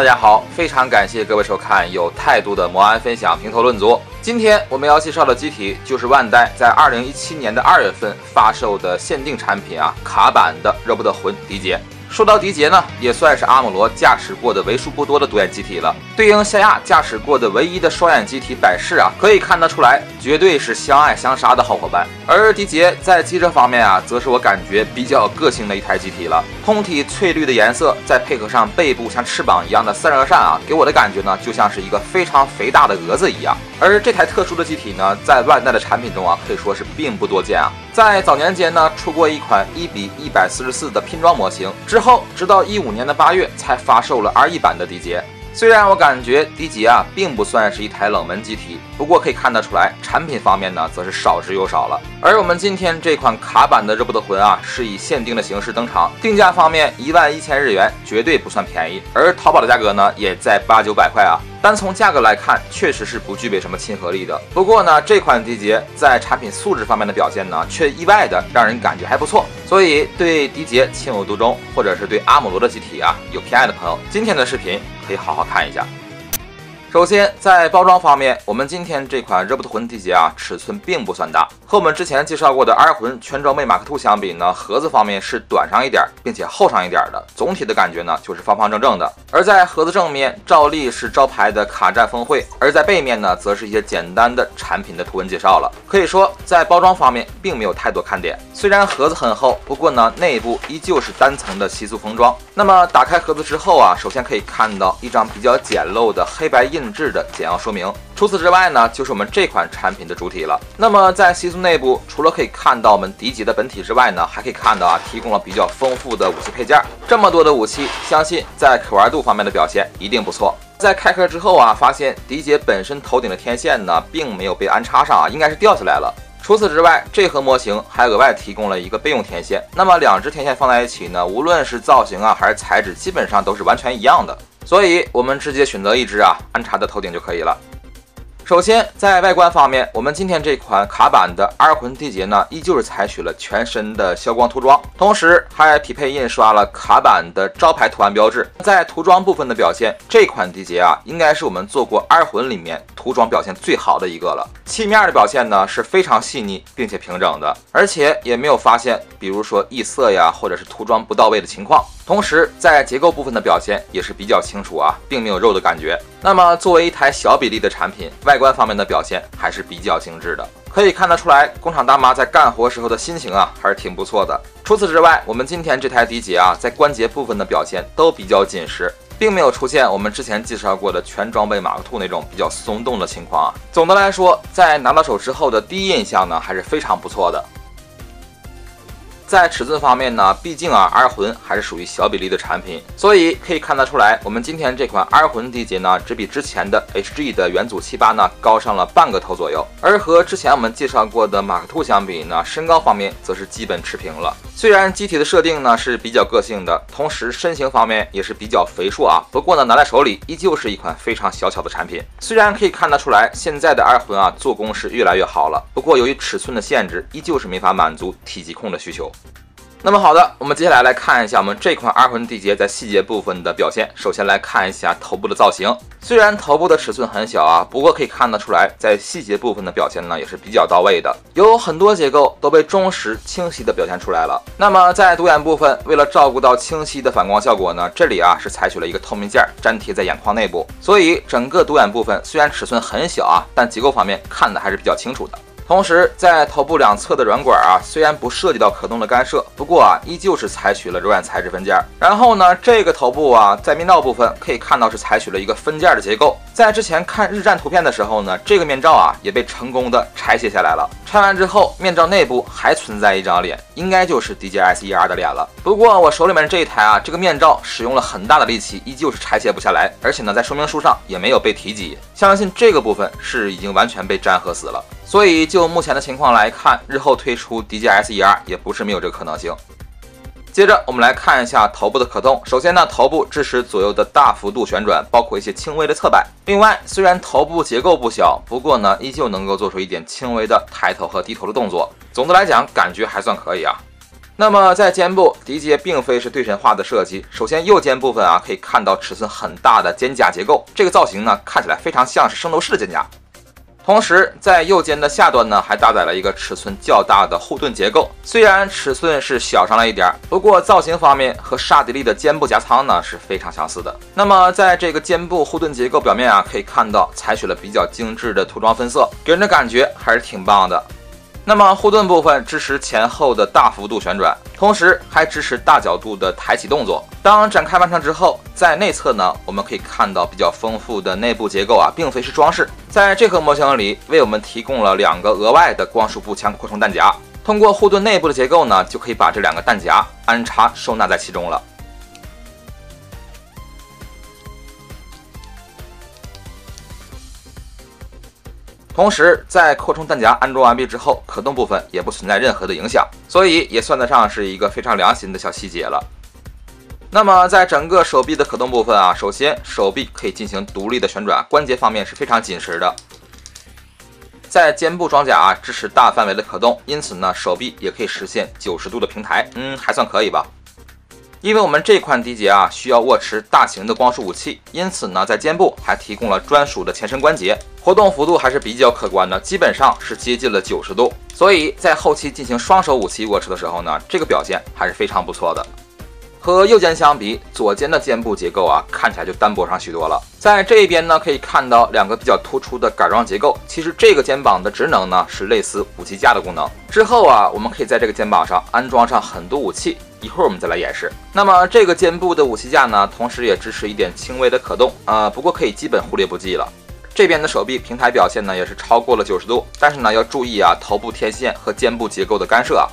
大家好！非常感谢各位收看有态度的摩安分享评头论足。今天我们要介绍的机体就是万代在二零一七年的二月份发售的限定产品啊，卡版的《热不的魂》迪杰。说到迪杰呢，也算是阿姆罗驾驶过的为数不多的独眼机体了。对应夏亚驾驶过的唯一的双眼机体百事啊，可以看得出来，绝对是相爱相杀的好伙伴。而迪杰在机车方面啊，则是我感觉比较个性的一台机体了。通体翠绿的颜色，再配合上背部像翅膀一样的散热扇啊，给我的感觉呢，就像是一个非常肥大的蛾子一样。而这台特殊的机体呢，在万代的产品中啊，可以说是并不多见啊。在早年间呢，出过一款一比一百四十四的拼装模型，之后直到一五年的八月才发售了 R E 版的迪杰。虽然我感觉迪杰啊，并不算是一台冷门机体，不过可以看得出来，产品方面呢，则是少之又少了。而我们今天这款卡版的《惹不得魂》啊，是以限定的形式登场，定价方面一万一千日元，绝对不算便宜。而淘宝的价格呢，也在八九百块啊。单从价格来看，确实是不具备什么亲和力的。不过呢，这款迪杰在产品素质方面的表现呢，却意外的让人感觉还不错。所以对迪杰情有独钟，或者是对阿姆罗的机体啊有偏爱的朋友，今天的视频可以好好看一下。首先，在包装方面，我们今天这款热不得魂迪杰啊，尺寸并不算大，和我们之前介绍过的 R 魂全装备马克兔相比呢，盒子方面是短上一点，并且厚上一点的。总体的感觉呢，就是方方正正的。而在盒子正面，照例是招牌的卡战峰会；而在背面呢，则是一些简单的产品的图文介绍了。可以说，在包装方面并没有太多看点。虽然盒子很厚，不过呢，内部依旧是单层的吸塑封装。那么打开盒子之后啊，首先可以看到一张比较简陋的黑白印。定制的简要说明。除此之外呢，就是我们这款产品的主体了。那么在吸塑内部，除了可以看到我们迪杰的本体之外呢，还可以看到啊，提供了比较丰富的武器配件。这么多的武器，相信在可玩度方面的表现一定不错。在开壳之后啊，发现迪杰本身头顶的天线呢，并没有被安插上啊，应该是掉下来了。除此之外，这盒模型还额外提供了一个备用天线。那么两只天线放在一起呢，无论是造型啊，还是材质，基本上都是完全一样的。所以，我们直接选择一只啊，安插的头顶就可以了。首先，在外观方面，我们今天这款卡版的 R 魂地杰呢，依旧是采取了全身的消光涂装，同时还匹配印刷了卡版的招牌图案标志。在涂装部分的表现，这款地杰啊，应该是我们做过 R 魂里面涂装表现最好的一个了。漆面的表现呢是非常细腻并且平整的，而且也没有发现，比如说异色呀，或者是涂装不到位的情况。同时，在结构部分的表现也是比较清楚啊，并没有肉的感觉。那么，作为一台小比例的产品，外观方面的表现还是比较精致的，可以看得出来，工厂大妈在干活时候的心情啊，还是挺不错的。除此之外，我们今天这台迪杰啊，在关节部分的表现都比较紧实，并没有出现我们之前介绍过的全装备马克兔那种比较松动的情况啊。总的来说，在拿到手之后的第一印象呢，还是非常不错的。在尺寸方面呢，毕竟啊，R 魂还是属于小比例的产品，所以可以看得出来，我们今天这款 R 魂迪杰呢，只比之前的 HG 的元祖七八呢高上了半个头左右。而和之前我们介绍过的马克兔相比呢，身高方面则是基本持平了。虽然机体的设定呢是比较个性的，同时身形方面也是比较肥硕啊，不过呢，拿在手里依旧是一款非常小巧的产品。虽然可以看得出来，现在的二魂啊，做工是越来越好了，不过由于尺寸的限制，依旧是没法满足体积控的需求。那么好的，我们接下来来看一下我们这款二魂地杰在细节部分的表现。首先来看一下头部的造型，虽然头部的尺寸很小啊，不过可以看得出来，在细节部分的表现呢也是比较到位的，有很多结构都被忠实清晰的表现出来了。那么在独眼部分，为了照顾到清晰的反光效果呢，这里啊是采取了一个透明件粘贴在眼眶内部，所以整个独眼部分虽然尺寸很小啊，但结构方面看的还是比较清楚的。同时，在头部两侧的软管啊，虽然不涉及到可动的干涉，不过啊，依旧是采取了柔软材质分件。然后呢，这个头部啊，在面罩部分可以看到是采取了一个分件的结构。在之前看日战图片的时候呢，这个面罩啊也被成功的拆卸下来了。拆完之后，面罩内部还存在一张脸，应该就是 DJ S E R 的脸了。不过我手里面这一台啊，这个面罩使用了很大的力气，依旧是拆卸不下来，而且呢，在说明书上也没有被提及。相信这个部分是已经完全被粘合死了。所以，就目前的情况来看，日后推出 DJS-12 也不是没有这个可能性。接着，我们来看一下头部的可动。首先呢，头部支持左右的大幅度旋转，包括一些轻微的侧摆。另外，虽然头部结构不小，不过呢，依旧能够做出一点轻微的抬头和低头的动作。总的来讲，感觉还算可以啊。那么在肩部，迪阶并非是对称化的设计。首先，右肩部分啊，可以看到尺寸很大的肩胛结构，这个造型呢，看起来非常像是圣斗士的肩甲。同时，在右肩的下端呢，还搭载了一个尺寸较大的护盾结构。虽然尺寸是小上了一点，不过造型方面和沙迪利的肩部夹舱呢是非常相似的。那么，在这个肩部护盾结构表面啊，可以看到采取了比较精致的涂装分色，给人的感觉还是挺棒的。那么护盾部分支持前后的大幅度旋转，同时还支持大角度的抬起动作。当展开完成之后，在内侧呢，我们可以看到比较丰富的内部结构啊，并非是装饰。在这盒模型里，为我们提供了两个额外的光束步枪扩充弹夹。通过护盾内部的结构呢，就可以把这两个弹夹安插收纳在其中了。同时，在扩充弹夹安装完毕之后，可动部分也不存在任何的影响，所以也算得上是一个非常良心的小细节了。那么，在整个手臂的可动部分啊，首先手臂可以进行独立的旋转，关节方面是非常紧实的。在肩部装甲啊，支持大范围的可动，因此呢，手臂也可以实现九十度的平台，嗯，还算可以吧。因为我们这款迪杰啊需要握持大型的光束武器，因此呢，在肩部还提供了专属的前身关节，活动幅度还是比较可观的，基本上是接近了九十度。所以在后期进行双手武器握持的时候呢，这个表现还是非常不错的。和右肩相比，左肩的肩部结构啊看起来就单薄上许多了。在这一边呢，可以看到两个比较突出的杆状结构。其实这个肩膀的职能呢是类似武器架的功能。之后啊，我们可以在这个肩膀上安装上很多武器。一会儿我们再来演示。那么这个肩部的武器架呢，同时也支持一点轻微的可动啊，不过可以基本忽略不计了。这边的手臂平台表现呢，也是超过了九十度，但是呢要注意啊，头部天线和肩部结构的干涉啊。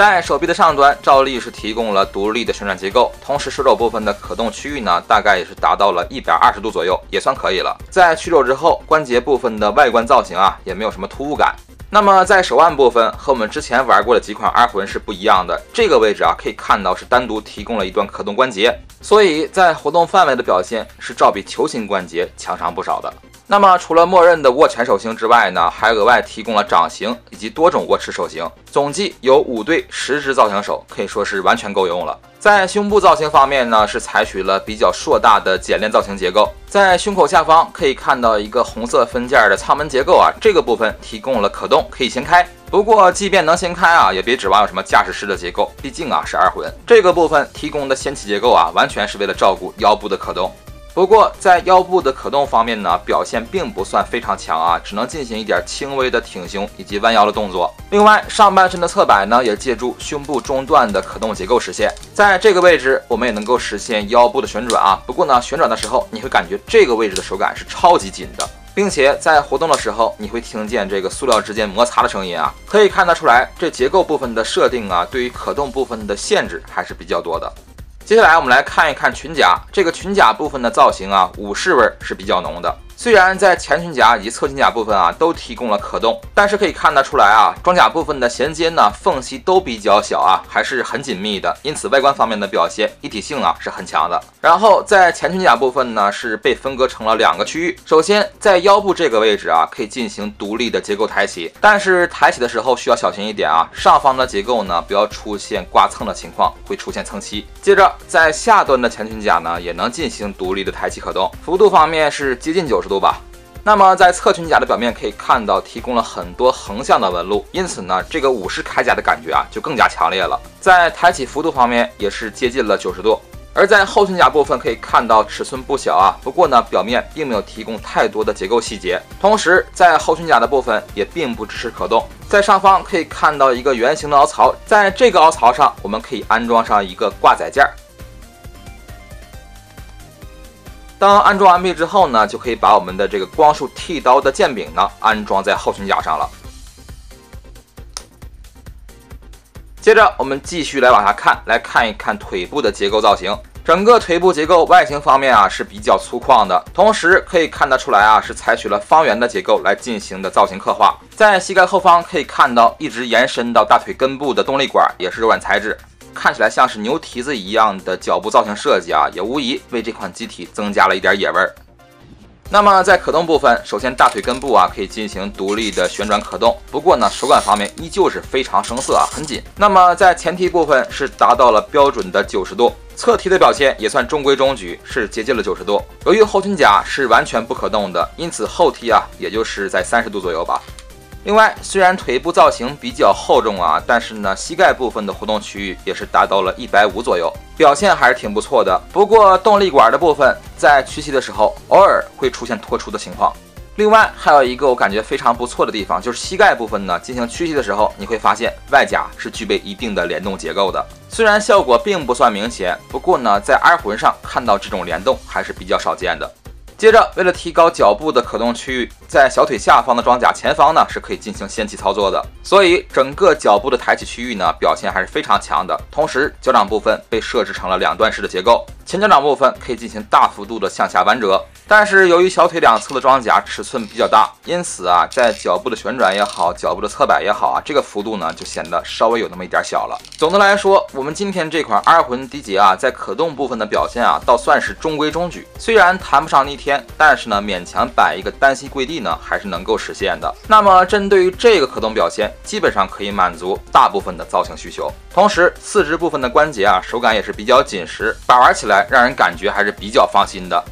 在手臂的上端，照例是提供了独立的旋转结构，同时手肘部分的可动区域呢，大概也是达到了一百二十度左右，也算可以了。在曲肘之后，关节部分的外观造型啊，也没有什么突兀感。那么在手腕部分和我们之前玩过的几款 R 魂是不一样的，这个位置啊可以看到是单独提供了一段可动关节，所以在活动范围的表现是照比球形关节强上不少的。那么除了默认的握拳手型之外呢，还额外提供了掌型以及多种握持手型，总计有五对十只造型手，可以说是完全够用了。在胸部造型方面呢，是采取了比较硕大的简练造型结构，在胸口下方可以看到一个红色分件的舱门结构啊，这个部分提供了可动，可以掀开。不过即便能掀开啊，也别指望有什么驾驶室的结构，毕竟啊是二魂。这个部分提供的掀起结构啊，完全是为了照顾腰部的可动。不过在腰部的可动方面呢，表现并不算非常强啊，只能进行一点轻微的挺胸以及弯腰的动作。另外，上半身的侧摆呢，也借助胸部中段的可动结构实现。在这个位置，我们也能够实现腰部的旋转啊。不过呢，旋转的时候你会感觉这个位置的手感是超级紧的，并且在活动的时候，你会听见这个塑料之间摩擦的声音啊。可以看得出来，这结构部分的设定啊，对于可动部分的限制还是比较多的。接下来我们来看一看裙甲，这个裙甲部分的造型啊，武士味是比较浓的。虽然在前裙甲以及侧裙甲部分啊都提供了可动，但是可以看得出来啊，装甲部分的衔接呢缝隙都比较小啊，还是很紧密的，因此外观方面的表现一体性啊是很强的。然后在前裙甲部分呢是被分割成了两个区域，首先在腰部这个位置啊可以进行独立的结构抬起，但是抬起的时候需要小心一点啊，上方的结构呢不要出现刮蹭的情况，会出现蹭漆。接着在下端的前裙甲呢也能进行独立的抬起可动，幅度方面是接近九十。度吧。那么在侧裙甲的表面可以看到提供了很多横向的纹路，因此呢，这个武士铠甲的感觉啊就更加强烈了。在抬起幅度方面也是接近了九十度。而在后裙甲部分可以看到尺寸不小啊，不过呢，表面并没有提供太多的结构细节。同时在后裙甲的部分也并不支持可动。在上方可以看到一个圆形的凹槽，在这个凹槽上我们可以安装上一个挂载件。当安装完毕之后呢，就可以把我们的这个光束剃刀的剑柄呢安装在后裙甲上了。接着我们继续来往下看，来看一看腿部的结构造型。整个腿部结构外形方面啊是比较粗犷的，同时可以看得出来啊是采取了方圆的结构来进行的造型刻画。在膝盖后方可以看到一直延伸到大腿根部的动力管，也是柔软材质。看起来像是牛蹄子一样的脚部造型设计啊，也无疑为这款机体增加了一点野味儿。那么在可动部分，首先大腿根部啊可以进行独立的旋转可动，不过呢手感方面依旧是非常生涩啊，很紧。那么在前提部分是达到了标准的九十度，侧提的表现也算中规中矩，是接近了九十度。由于后裙甲是完全不可动的，因此后踢啊也就是在三十度左右吧。另外，虽然腿部造型比较厚重啊，但是呢，膝盖部分的活动区域也是达到了一百五左右，表现还是挺不错的。不过动力管的部分在屈膝的时候，偶尔会出现脱出的情况。另外，还有一个我感觉非常不错的地方，就是膝盖部分呢，进行屈膝的时候，你会发现外甲是具备一定的联动结构的。虽然效果并不算明显，不过呢，在二魂上看到这种联动还是比较少见的。接着，为了提高脚部的可动区域，在小腿下方的装甲前方呢是可以进行掀起操作的，所以整个脚部的抬起区域呢表现还是非常强的。同时，脚掌部分被设置成了两段式的结构，前脚掌部分可以进行大幅度的向下弯折。但是由于小腿两侧的装甲尺寸比较大，因此啊，在脚部的旋转也好，脚部的侧摆也好啊，这个幅度呢就显得稍微有那么一点小了。总的来说，我们今天这款二魂迪杰啊，在可动部分的表现啊，倒算是中规中矩。虽然谈不上逆天，但是呢，勉强摆一个单膝跪地呢，还是能够实现的。那么针对于这个可动表现，基本上可以满足大部分的造型需求。同时，四肢部分的关节啊，手感也是比较紧实，把玩起来让人感觉还是比较放心的。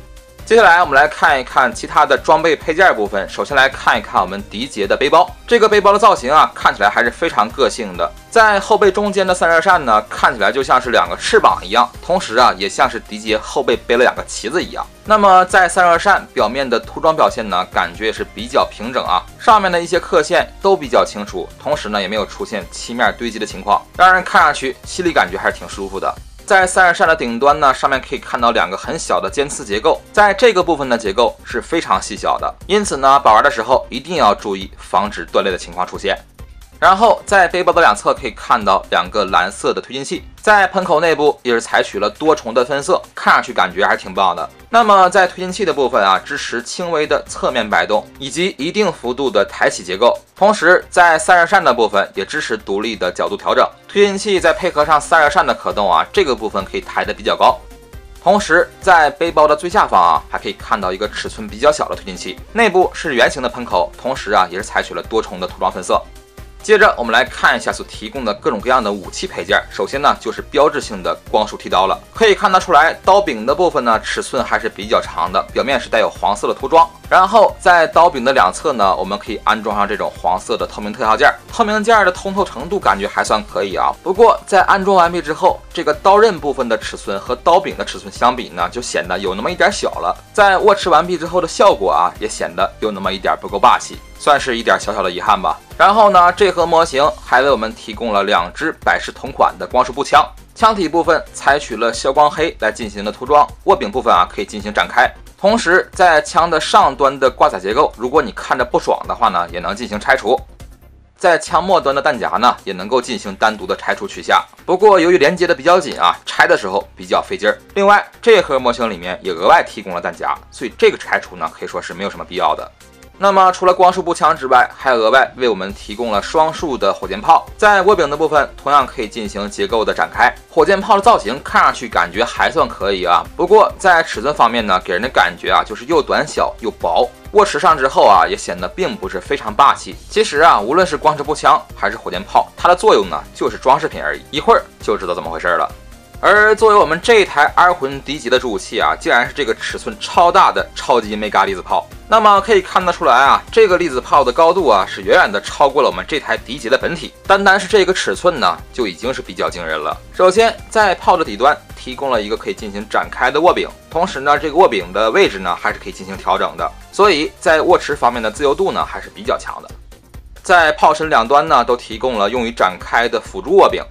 接下来我们来看一看其他的装备配件部分。首先来看一看我们迪杰的背包，这个背包的造型啊，看起来还是非常个性的。在后背中间的散热扇呢，看起来就像是两个翅膀一样，同时啊，也像是迪杰后背背了两个旗子一样。那么在散热扇表面的涂装表现呢，感觉也是比较平整啊，上面的一些刻线都比较清楚，同时呢，也没有出现漆面堆积的情况，让人看上去心里感觉还是挺舒服的。在散热扇的顶端呢，上面可以看到两个很小的尖刺结构，在这个部分的结构是非常细小的，因此呢，把玩的时候一定要注意防止断裂的情况出现。然后在背包的两侧可以看到两个蓝色的推进器，在喷口内部也是采取了多重的分色，看上去感觉还是挺棒的。那么在推进器的部分啊，支持轻微的侧面摆动以及一定幅度的抬起结构，同时在散热扇的部分也支持独立的角度调整。推进器再配合上散热扇的可动啊，这个部分可以抬得比较高。同时在背包的最下方啊，还可以看到一个尺寸比较小的推进器，内部是圆形的喷口，同时啊也是采取了多重的涂装分色。接着我们来看一下所提供的各种各样的武器配件。首先呢，就是标志性的光束剃刀了。可以看得出来，刀柄的部分呢，尺寸还是比较长的，表面是带有黄色的涂装。然后在刀柄的两侧呢，我们可以安装上这种黄色的透明特效件。透明件的通透程度感觉还算可以啊。不过在安装完毕之后，这个刀刃部分的尺寸和刀柄的尺寸相比呢，就显得有那么一点小了。在握持完毕之后的效果啊，也显得有那么一点不够霸气。算是一点小小的遗憾吧。然后呢，这盒模型还为我们提供了两支百事同款的光束步枪，枪体部分采取了消光黑来进行的涂装，握柄部分啊可以进行展开。同时，在枪的上端的挂载结构，如果你看着不爽的话呢，也能进行拆除。在枪末端的弹夹呢，也能够进行单独的拆除取下。不过由于连接的比较紧啊，拆的时候比较费劲儿。另外，这盒模型里面也额外提供了弹夹，所以这个拆除呢可以说是没有什么必要的。那么除了光束步枪之外，还额外为我们提供了双束的火箭炮，在握柄的部分同样可以进行结构的展开。火箭炮的造型看上去感觉还算可以啊，不过在尺寸方面呢，给人的感觉啊就是又短小又薄，握持上之后啊也显得并不是非常霸气。其实啊，无论是光束步枪还是火箭炮，它的作用呢就是装饰品而已，一会儿就知道怎么回事了。而作为我们这一台 R 魂敌级的主武器啊，竟然是这个尺寸超大的超级 mega 粒子炮。那么可以看得出来啊，这个粒子炮的高度啊，是远远的超过了我们这台敌级的本体。单单是这个尺寸呢，就已经是比较惊人了。首先，在炮的底端提供了一个可以进行展开的握柄，同时呢，这个握柄的位置呢，还是可以进行调整的。所以在握持方面的自由度呢，还是比较强的。在炮身两端呢，都提供了用于展开的辅助握柄。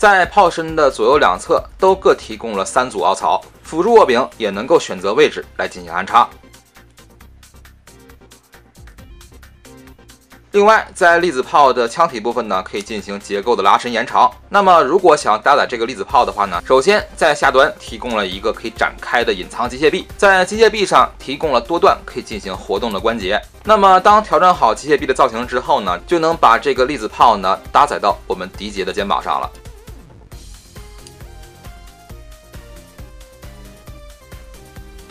在炮身的左右两侧都各提供了三组凹槽，辅助握柄也能够选择位置来进行安插。另外，在粒子炮的枪体部分呢，可以进行结构的拉伸延长。那么，如果想搭载这个粒子炮的话呢，首先在下端提供了一个可以展开的隐藏机械臂，在机械臂上提供了多段可以进行活动的关节。那么，当调整好机械臂的造型之后呢，就能把这个粒子炮呢搭载到我们敌杰的肩膀上了。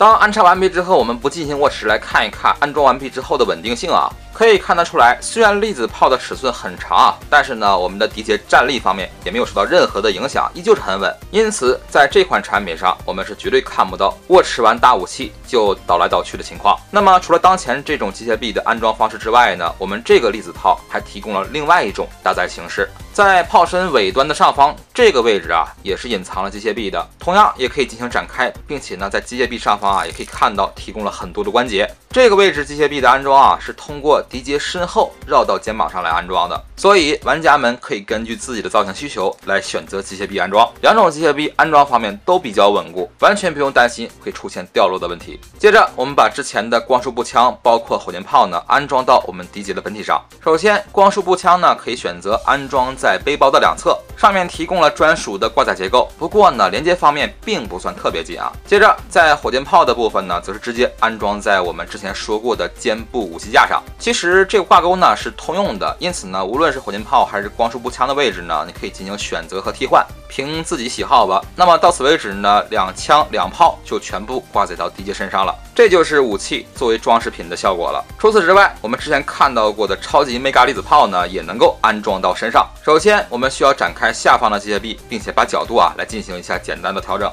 当安插完毕之后，我们不进行握持来看一看安装完毕之后的稳定性啊。可以看得出来，虽然粒子炮的尺寸很长啊，但是呢，我们的敌节站立方面也没有受到任何的影响，依旧是很稳。因此，在这款产品上，我们是绝对看不到握持完大武器就倒来倒去的情况。那么，除了当前这种机械臂的安装方式之外呢，我们这个粒子炮还提供了另外一种搭载形式。在炮身尾端的上方这个位置啊，也是隐藏了机械臂的，同样也可以进行展开，并且呢，在机械臂上方啊，也可以看到提供了很多的关节。这个位置机械臂的安装啊，是通过敌节身后绕到肩膀上来安装的，所以玩家们可以根据自己的造型需求来选择机械臂安装。两种机械臂安装方面都比较稳固，完全不用担心会出现掉落的问题。接着，我们把之前的光束步枪，包括火箭炮呢，安装到我们敌节的本体上。首先，光束步枪呢，可以选择安装在背包的两侧。上面提供了专属的挂载结构，不过呢，连接方面并不算特别紧啊。接着，在火箭炮的部分呢，则是直接安装在我们之前说过的肩部武器架上。其实这个挂钩呢是通用的，因此呢，无论是火箭炮还是光束步枪的位置呢，你可以进行选择和替换，凭自己喜好吧。那么到此为止呢，两枪两炮就全部挂载到敌机身上了。这就是武器作为装饰品的效果了。除此之外，我们之前看到过的超级 mega 粒子炮呢，也能够安装到身上。首先，我们需要展开下方的机械臂，并且把角度啊来进行一下简单的调整。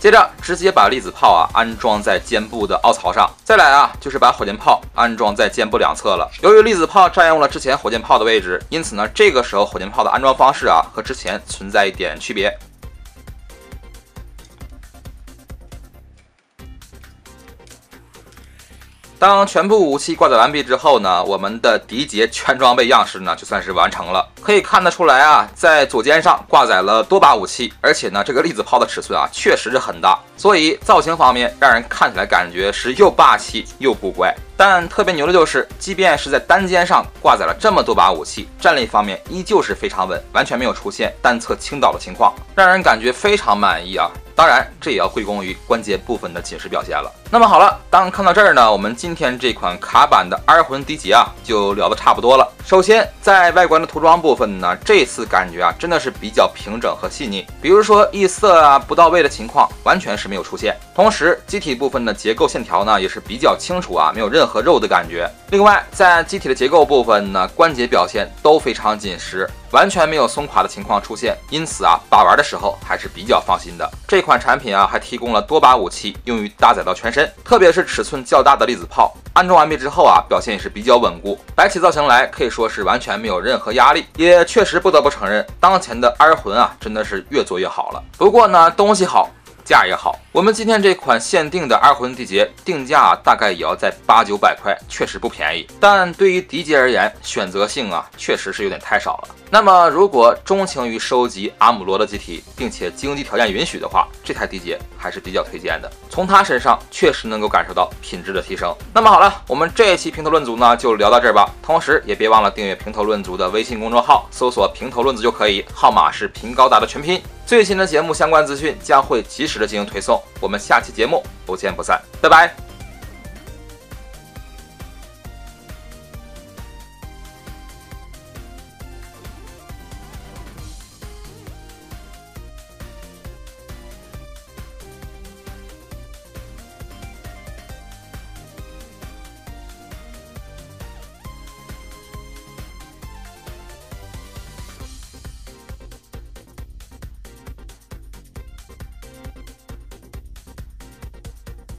接着，直接把粒子炮啊安装在肩部的凹槽上。再来啊，就是把火箭炮安装在肩部两侧了。由于粒子炮占用了之前火箭炮的位置，因此呢，这个时候火箭炮的安装方式啊和之前存在一点区别。当全部武器挂载完毕之后呢，我们的敌杰全装备样式呢就算是完成了。可以看得出来啊，在左肩上挂载了多把武器，而且呢，这个粒子炮的尺寸啊确实是很大，所以造型方面让人看起来感觉是又霸气又古怪。但特别牛的就是，即便是在单肩上挂载了这么多把武器，站立方面依旧是非常稳，完全没有出现单侧倾倒的情况，让人感觉非常满意啊。当然，这也要归功于关节部分的紧实表现了。那么好了，当看到这儿呢，我们今天这款卡版的 R 魂敌节啊，就聊得差不多了。首先，在外观的涂装部分呢，这次感觉啊，真的是比较平整和细腻。比如说异色啊不到位的情况，完全是没有出现。同时，机体部分的结构线条呢，也是比较清楚啊，没有任何肉的感觉。另外，在机体的结构部分呢，关节表现都非常紧实。完全没有松垮的情况出现，因此啊，把玩的时候还是比较放心的。这款产品啊，还提供了多把武器用于搭载到全身，特别是尺寸较大的粒子炮，安装完毕之后啊，表现也是比较稳固。摆起造型来可以说是完全没有任何压力，也确实不得不承认，当前的 R 魂啊，真的是越做越好了。不过呢，东西好。价也好，我们今天这款限定的二魂地劫定价大概也要在八九百块，确实不便宜。但对于敌劫而言，选择性啊，确实是有点太少了。那么，如果钟情于收集阿姆罗的机体，并且经济条件允许的话，这台地劫还是比较推荐的。从它身上确实能够感受到品质的提升。那么好了，我们这一期评头论足呢，就聊到这儿吧。同时，也别忘了订阅评头论足的微信公众号，搜索“评头论足”就可以，号码是平高达的全拼。最新的节目相关资讯将会及时的进行推送，我们下期节目不见不散，拜拜。